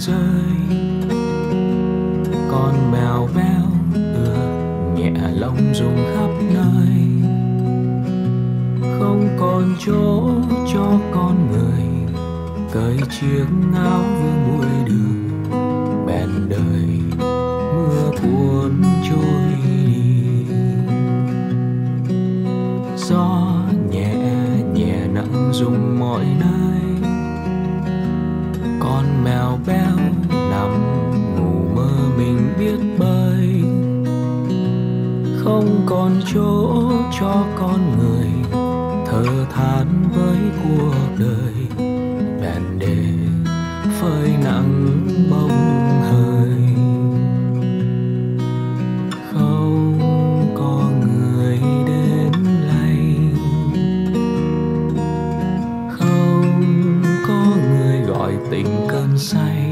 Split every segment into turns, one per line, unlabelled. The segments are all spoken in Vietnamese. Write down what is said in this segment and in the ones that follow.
rơi. Con mèo veo, ưa nhẹ lông rung khắp nơi. Không còn chỗ cho con người cởi chiếc áo vương muối đường bèn đời mưa cuốn trôi đi. Gió nhẹ nhẹ nặng rung mọi nơi mèo béo nằm ngủ mơ mình biết bơi. Không còn chỗ cho con người thở than với cuộc đời. Bèn để phơi nắng bông hơi. Không có người đến lay. Không có người gọi tình cơn say.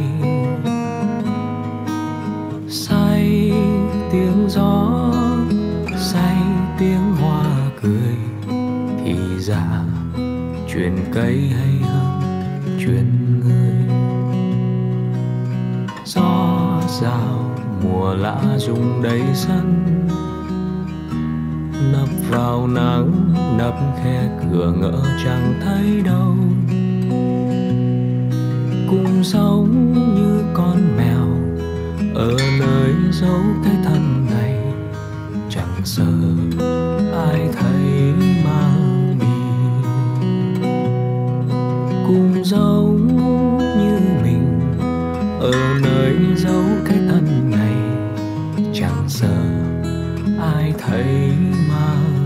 Say tiếng gió, say tiếng hoa cười. Thì già chuyện cây hay hơn chuyện người. Gió rào mùa lạ rung đầy sân. Nấp vào nắng nấp khe cửa ngỡ chẳng thấy đâu cùng sống như con mèo ở nơi giấu cái thân này. Chẳng sợ ai thấy mang đi cùng giống như mình ở nơi giấu cái thân này. Chẳng sợ ai thấy mang